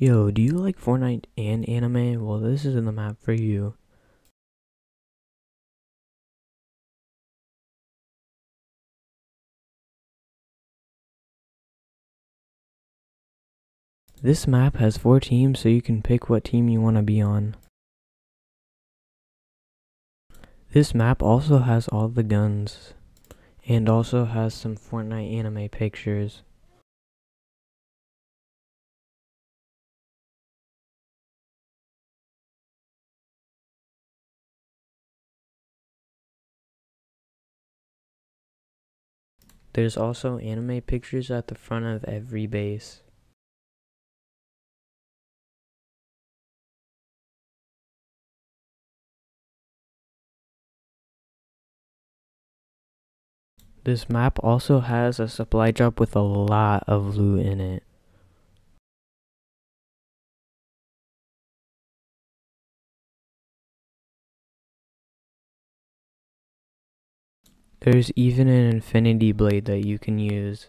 Yo, do you like Fortnite and anime? Well, this is in the map for you. This map has four teams so you can pick what team you want to be on. This map also has all the guns and also has some Fortnite anime pictures. There's also anime pictures at the front of every base. This map also has a supply drop with a lot of loot in it. There's even an infinity blade that you can use.